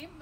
Kiếm.